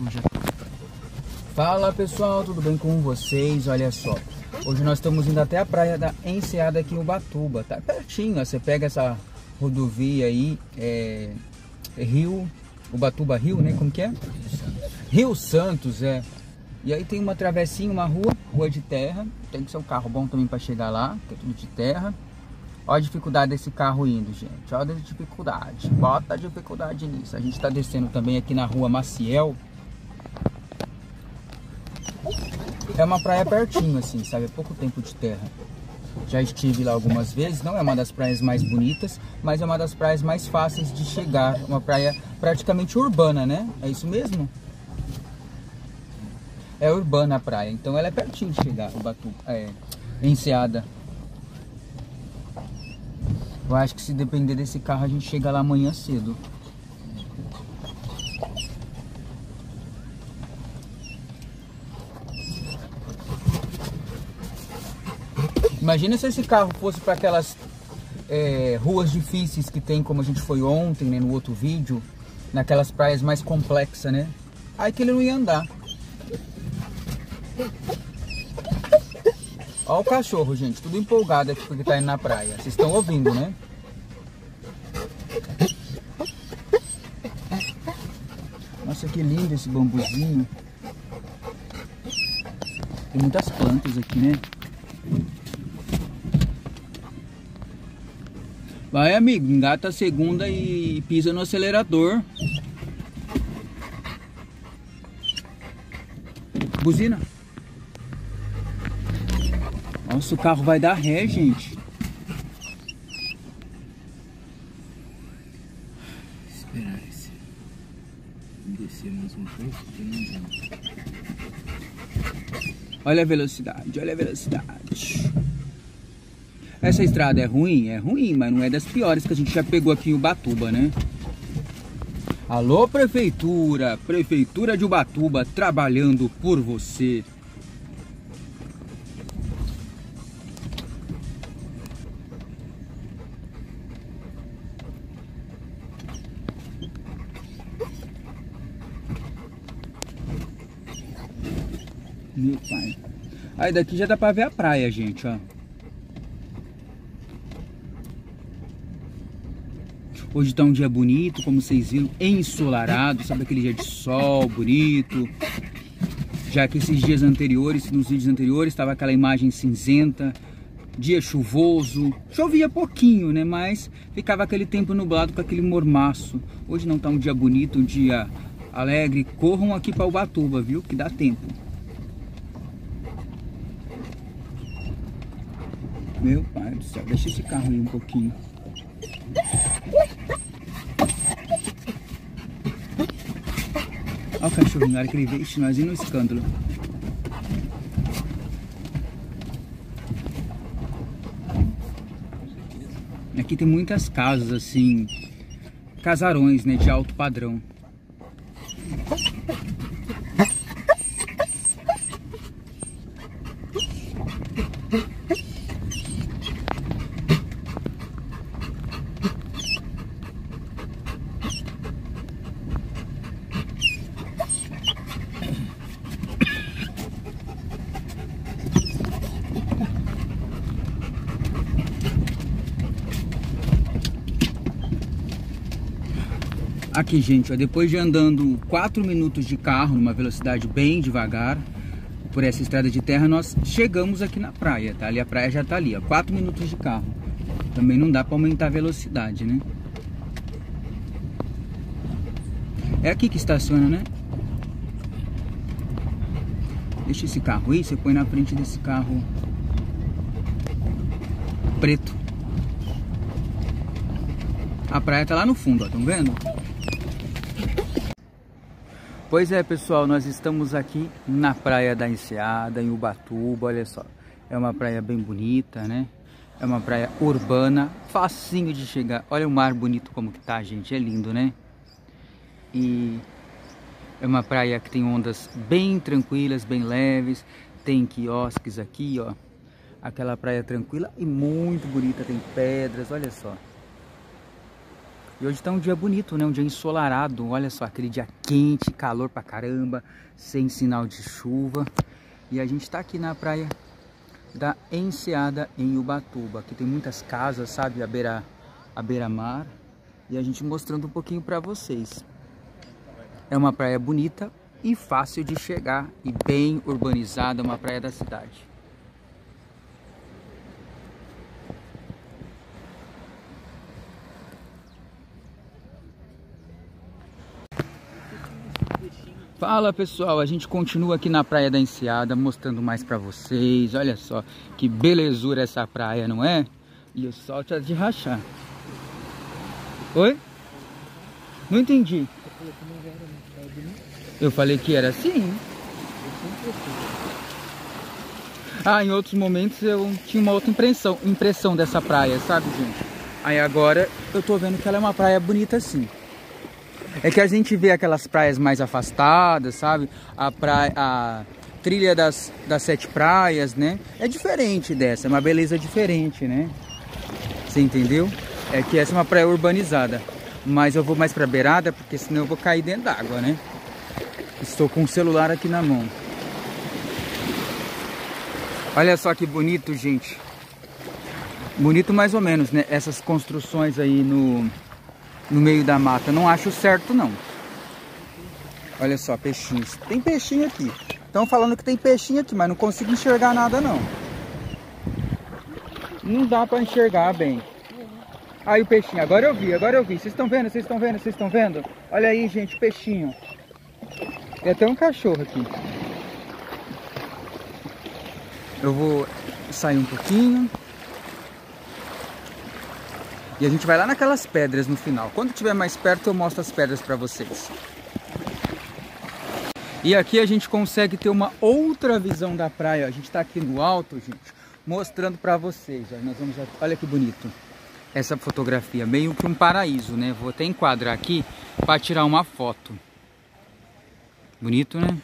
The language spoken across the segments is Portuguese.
suja. Fala pessoal, tudo bem com vocês? Olha só, hoje nós estamos indo até a praia da Enseada aqui em Ubatuba, tá pertinho, ó. você pega essa rodovia aí, é Rio, Ubatuba Rio, né? Como que é? Rio Santos, é. E aí tem uma travessinha, uma rua, rua de terra. Tem que ser um carro bom também para chegar lá, que é tudo de terra. Olha a dificuldade desse carro indo, gente. Olha a dificuldade. Bota a dificuldade nisso. A gente está descendo também aqui na rua Maciel. É uma praia pertinho, assim, sabe? É pouco tempo de terra. Já estive lá algumas vezes. Não é uma das praias mais bonitas, mas é uma das praias mais fáceis de chegar. Uma praia praticamente urbana, né? É isso mesmo? É urbana a praia, então ela é pertinho de chegar, Batu, é, Enseada. Eu acho que se depender desse carro a gente chega lá amanhã cedo. Imagina se esse carro fosse para aquelas é, ruas difíceis que tem, como a gente foi ontem, né, no outro vídeo, naquelas praias mais complexas, né? Aí que ele não ia andar. Olha o cachorro, gente, tudo empolgado aqui porque tá indo na praia. Vocês estão ouvindo, né? Nossa, que lindo esse bambuzinho. Tem muitas plantas aqui, né? Vai, amigo, engata a segunda e pisa no acelerador. Buzina. Nossa, o carro vai dar ré, gente. Esperar esse. Descer mais um pouco, Olha a velocidade, olha a velocidade. Essa estrada é ruim? É ruim, mas não é das piores que a gente já pegou aqui em Ubatuba, né? Alô, Prefeitura! Prefeitura de Ubatuba trabalhando por você. Meu pai. Aí daqui já dá pra ver a praia, gente, ó. Hoje tá um dia bonito, como vocês viram, ensolarado, sabe aquele dia de sol bonito. Já que esses dias anteriores, nos vídeos anteriores, estava aquela imagem cinzenta, dia chuvoso, chovia pouquinho, né? Mas ficava aquele tempo nublado com aquele mormaço. Hoje não tá um dia bonito, um dia alegre. Corram aqui para Ubatuba, viu? Que dá tempo. Meu pai do céu, deixa esse carro aí um pouquinho. O cachorrinho, na hora que ele veio, nós no escândalo. Aqui tem muitas casas assim, casarões, né, de alto padrão. Aqui, gente, ó, depois de andando 4 minutos de carro, numa velocidade bem devagar, por essa estrada de terra, nós chegamos aqui na praia, tá? Ali a praia já tá ali, ó, 4 minutos de carro. Também não dá para aumentar a velocidade, né? É aqui que estaciona, né? Deixa esse carro aí, você põe na frente desse carro preto. A praia tá lá no fundo, ó, estão vendo? Pois é, pessoal, nós estamos aqui na praia da Enseada, em Ubatuba, olha só. É uma praia bem bonita, né? É uma praia urbana, facinho de chegar. Olha o mar bonito como que tá, gente, é lindo, né? E é uma praia que tem ondas bem tranquilas, bem leves. Tem quiosques aqui, ó. Aquela praia tranquila e muito bonita, tem pedras, olha só. E hoje tá um dia bonito, né? Um dia ensolarado. Olha só, aquele dia quente, calor pra caramba, sem sinal de chuva. E a gente tá aqui na praia da Enseada, em Ubatuba. Aqui tem muitas casas, sabe? A beira, a beira-mar. E a gente mostrando um pouquinho pra vocês. É uma praia bonita e fácil de chegar e bem urbanizada, uma praia da cidade. Fala pessoal, a gente continua aqui na Praia da Enseada mostrando mais pra vocês. Olha só que belezura essa praia, não é? E o sol tá de rachar. Oi? Não entendi. Eu falei que era assim. Ah, em outros momentos eu tinha uma outra impressão, impressão dessa praia, sabe, gente? Aí agora eu tô vendo que ela é uma praia bonita assim. É que a gente vê aquelas praias mais afastadas, sabe? A praia, a trilha das, das sete praias, né? É diferente dessa, é uma beleza diferente, né? Você entendeu? É que essa é uma praia urbanizada. Mas eu vou mais pra beirada, porque senão eu vou cair dentro d'água, né? Estou com o celular aqui na mão. Olha só que bonito, gente. Bonito mais ou menos, né? Essas construções aí no no meio da mata. Não acho certo, não. Olha só, peixinhos. Tem peixinho aqui. Estão falando que tem peixinho aqui, mas não consigo enxergar nada, não. Não dá para enxergar bem. Aí o peixinho. Agora eu vi, agora eu vi. Vocês estão vendo? Vocês estão vendo? Vocês estão vendo? Olha aí, gente, peixinho. Tem até um cachorro aqui. Eu vou sair um pouquinho. E a gente vai lá naquelas pedras no final. Quando tiver mais perto eu mostro as pedras para vocês. E aqui a gente consegue ter uma outra visão da praia. A gente está aqui no alto, gente, mostrando para vocês. Nós vamos, olha que bonito essa fotografia, meio que um paraíso, né? Vou até enquadrar aqui para tirar uma foto. Bonito, né?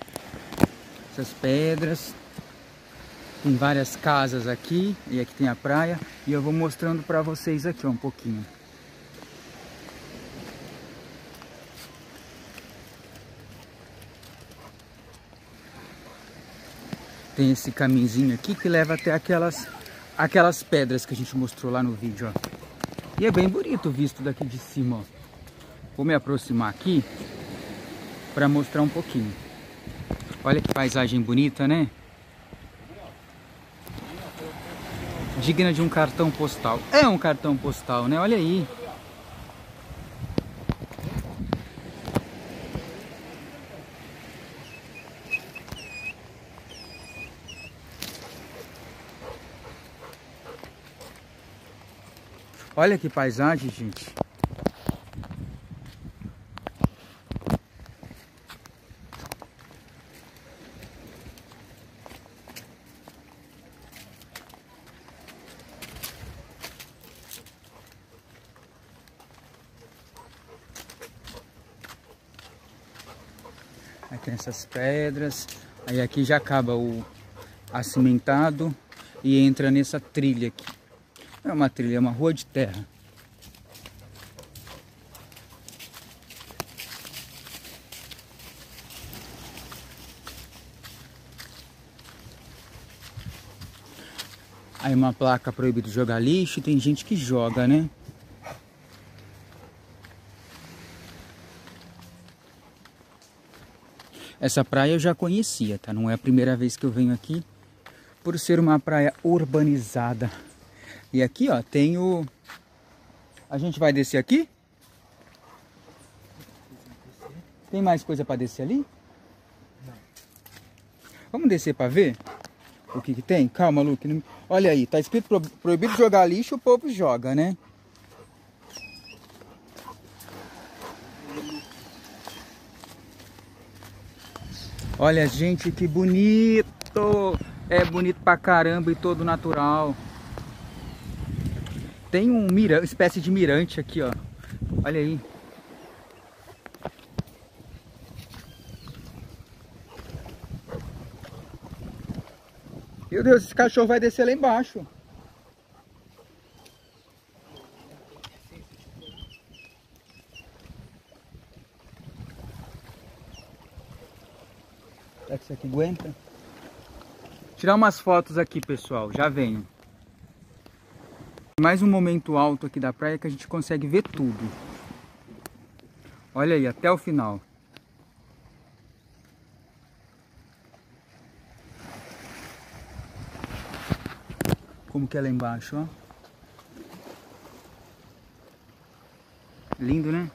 Essas pedras. Tem várias casas aqui e aqui tem a praia e eu vou mostrando para vocês aqui ó, um pouquinho. Tem esse caminhozinho aqui que leva até aquelas, aquelas pedras que a gente mostrou lá no vídeo, ó. E é bem bonito visto daqui de cima, ó. Vou me aproximar aqui para mostrar um pouquinho. Olha que paisagem bonita, né? Digna de um cartão postal. É um cartão postal, né? Olha aí. Olha que paisagem, gente. Tem essas pedras. Aí aqui já acaba o acimentado e entra nessa trilha aqui. É uma trilha, é uma rua de terra. Aí uma placa proibido jogar lixo, tem gente que joga, né? Essa praia eu já conhecia, tá? Não é a primeira vez que eu venho aqui, por ser uma praia urbanizada. E aqui, ó, tem o... A gente vai descer aqui? Tem mais coisa para descer ali? Não. Vamos descer para ver o que que tem? Calma, Luke. Olha aí, tá escrito proibido jogar lixo, o povo joga, né? Olha, gente, que bonito! É bonito pra caramba e todo natural. Tem um espécie de mirante aqui, ó. Olha aí. Meu Deus, esse cachorro vai descer lá embaixo. Será que isso aqui aguenta? Tirar umas fotos aqui, pessoal. Já venho. Mais um momento alto aqui da praia que a gente consegue ver tudo. Olha aí, até o final. Como que é lá embaixo, ó. Lindo, né?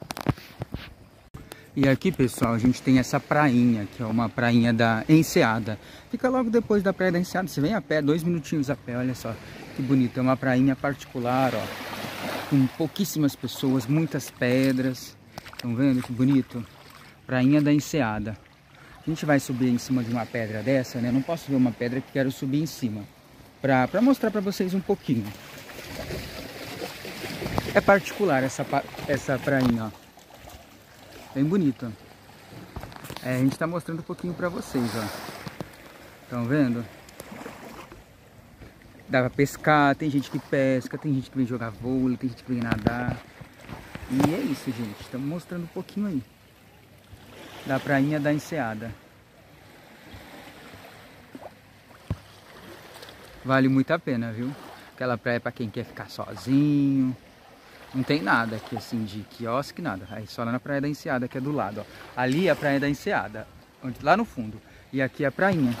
E aqui, pessoal, a gente tem essa prainha, que é uma prainha da Enseada. Fica logo depois da praia da Enseada. Você vem a pé, dois minutinhos a pé, olha só que bonito. É uma prainha particular, ó. Com pouquíssimas pessoas, muitas pedras. Estão vendo que bonito? Prainha da Enseada. A gente vai subir em cima de uma pedra dessa, né? Não posso ver uma pedra que quero subir em cima. Pra, pra mostrar pra vocês um pouquinho. É particular essa, essa prainha, ó. Bem bonito. É, a gente está mostrando um pouquinho para vocês, ó. Estão vendo? Dá pra pescar, tem gente que pesca, tem gente que vem jogar vôlei, tem gente que vem nadar. E é isso, gente. Estamos mostrando um pouquinho aí. Da prainha da Enseada. Vale muito a pena, viu? Aquela praia para quem quer ficar sozinho. Não tem nada aqui assim de quiosque, nada. Aí só lá na Praia da Enseada, que é do lado, ó. Ali é a Praia da Enseada, lá no fundo. E aqui é a prainha.